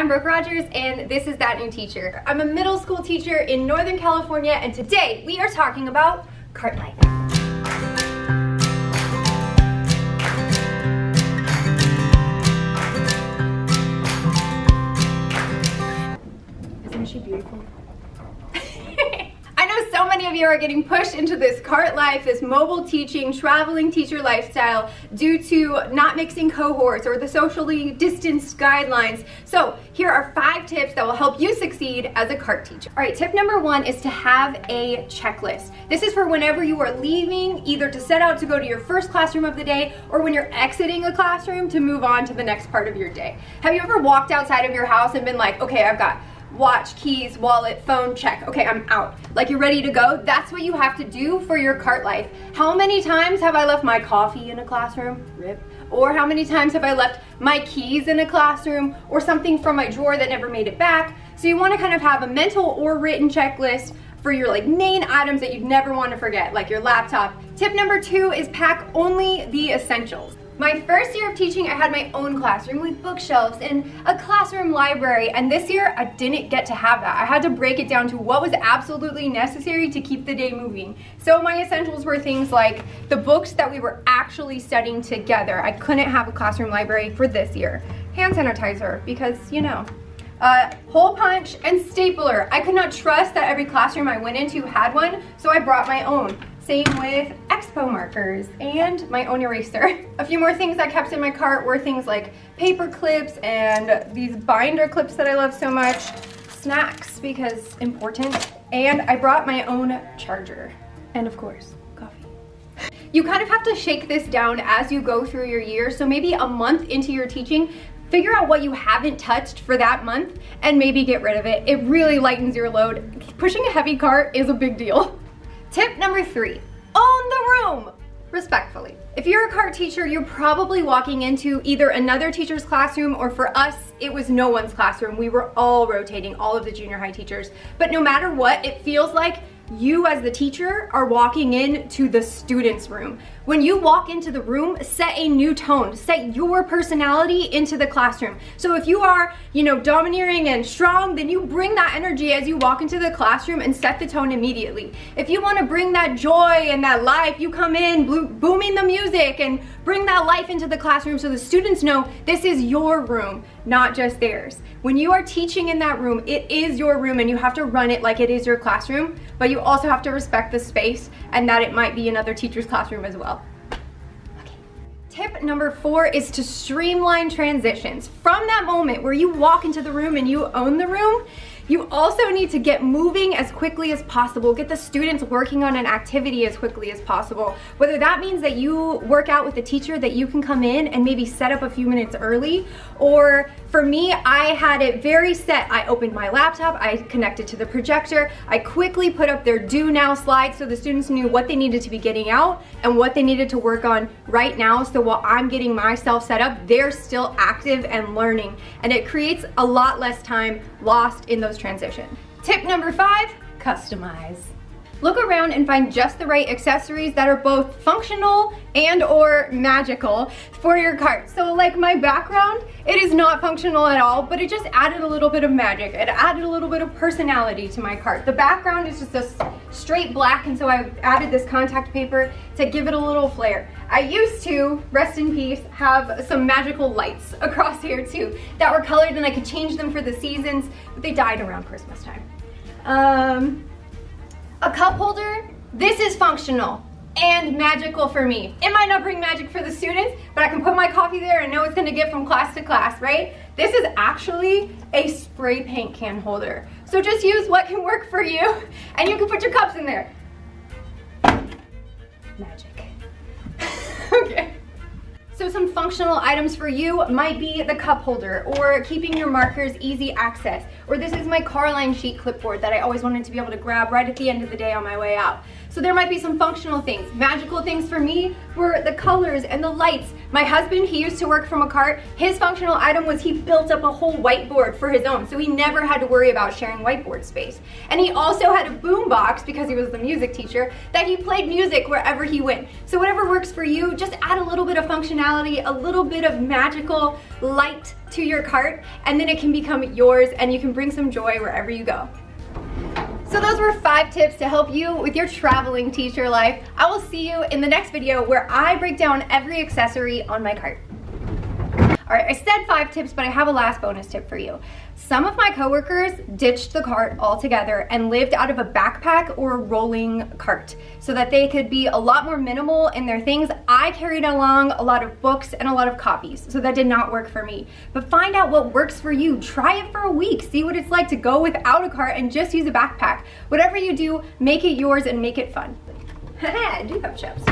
I'm Brooke Rogers and this is That New Teacher. I'm a middle school teacher in Northern California and today we are talking about cart life. Are getting pushed into this cart life, this mobile teaching, traveling teacher lifestyle due to not mixing cohorts or the socially distanced guidelines. So here are five tips that will help you succeed as a cart teacher. All right, tip number one is to have a checklist. This is for whenever you are leaving, either to set out to go to your first classroom of the day or when you're exiting a classroom to move on to the next part of your day. Have you ever walked outside of your house and been like, okay, I've got watch, keys, wallet, phone, check. Okay, I'm out. Like you're ready to go. That's what you have to do for your cart life. How many times have I left my coffee in a classroom? Rip. Or how many times have I left my keys in a classroom or something from my drawer that never made it back? So you wanna kind of have a mental or written checklist for your like main items that you'd never want to forget, like your laptop. Tip number two is pack only the essentials. My first year of teaching, I had my own classroom with bookshelves and a classroom library, and this year I didn't get to have that. I had to break it down to what was absolutely necessary to keep the day moving. So my essentials were things like the books that we were actually studying together. I couldn't have a classroom library for this year. Hand sanitizer, because you know, uh, hole punch and stapler. I could not trust that every classroom I went into had one, so I brought my own. Same with Expo markers and my own eraser. A few more things I kept in my cart were things like paper clips and these binder clips that I love so much, snacks because important, and I brought my own charger. And of course, coffee. You kind of have to shake this down as you go through your year. So maybe a month into your teaching, figure out what you haven't touched for that month and maybe get rid of it. It really lightens your load. Pushing a heavy cart is a big deal. Tip number three, own the room respectfully. If you're a cart teacher, you're probably walking into either another teacher's classroom or for us, it was no one's classroom. We were all rotating, all of the junior high teachers. But no matter what, it feels like you as the teacher are walking in to the student's room. When you walk into the room, set a new tone, set your personality into the classroom. So if you are, you know, domineering and strong, then you bring that energy as you walk into the classroom and set the tone immediately. If you want to bring that joy and that life, you come in booming the music and bring that life into the classroom so the students know this is your room, not just theirs. When you are teaching in that room, it is your room and you have to run it like it is your classroom, but you also have to respect the space and that it might be another teacher's classroom as well. Tip number four is to streamline transitions. From that moment where you walk into the room and you own the room, you also need to get moving as quickly as possible, get the students working on an activity as quickly as possible. Whether that means that you work out with a teacher that you can come in and maybe set up a few minutes early, or for me, I had it very set. I opened my laptop, I connected to the projector, I quickly put up their do now slide so the students knew what they needed to be getting out and what they needed to work on right now. So while I'm getting myself set up, they're still active and learning. And it creates a lot less time lost in those transition. Tip number five, customize. Look around and find just the right accessories that are both functional and or magical for your cart. So like my background, it is not functional at all, but it just added a little bit of magic. It added a little bit of personality to my cart. The background is just a straight black, and so I added this contact paper to give it a little flair. I used to, rest in peace, have some magical lights across here too that were colored and I could change them for the seasons, but they died around Christmas time. Um, a cup holder, this is functional and magical for me. It might not bring magic for the students, but I can put my coffee there and know it's gonna get from class to class, right? This is actually a spray paint can holder. So just use what can work for you and you can put your cups in there. Magic. So some functional items for you might be the cup holder or keeping your markers easy access. Or this is my Carline sheet clipboard that I always wanted to be able to grab right at the end of the day on my way out. So there might be some functional things. Magical things for me were the colors and the lights. My husband, he used to work from a cart. His functional item was he built up a whole whiteboard for his own, so he never had to worry about sharing whiteboard space. And he also had a boom box, because he was the music teacher, that he played music wherever he went. So whatever works for you, just add a little bit of functionality functionality, a little bit of magical light to your cart, and then it can become yours and you can bring some joy wherever you go. So those were five tips to help you with your traveling teacher life. I will see you in the next video where I break down every accessory on my cart. All right, I said five tips, but I have a last bonus tip for you. Some of my coworkers ditched the cart altogether and lived out of a backpack or a rolling cart so that they could be a lot more minimal in their things. I carried along a lot of books and a lot of copies, so that did not work for me. But find out what works for you. Try it for a week. See what it's like to go without a cart and just use a backpack. Whatever you do, make it yours and make it fun. I do have chips.